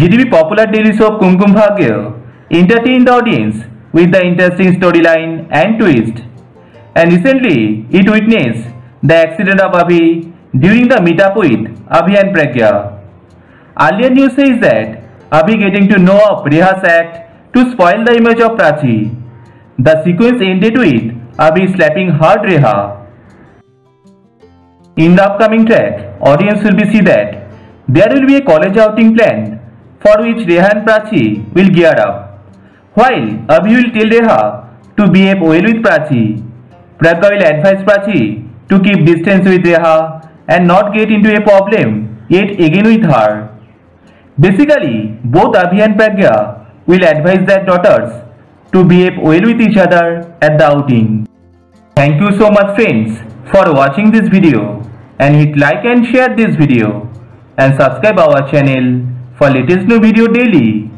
Zee TV popular daily soap Kumkum Bhagya entertained the audience with the interesting storyline and twist. And recently, it witnessed the accident of Abhi during the meetup with Abhi and Pragya. Earlier news says that Abhi getting to know of Rhea's act to spoil the image of Prachi. The sequence ended with Abhi slapping hard Rhea. In the upcoming track, audience will be see that there will be a college outing planned for which Rhea and Prachi will gear up. While Abhi will tell Rhea to behave well with Prachi, Pragya will advise Prachi to keep distance with Rhea and not get into a problem yet again with her. Basically, both Abhi and Pragya will advise their daughters to behave well with each other at the outing. Thank you so much friends for watching this video and hit like and share this video and subscribe our channel for latest new video daily.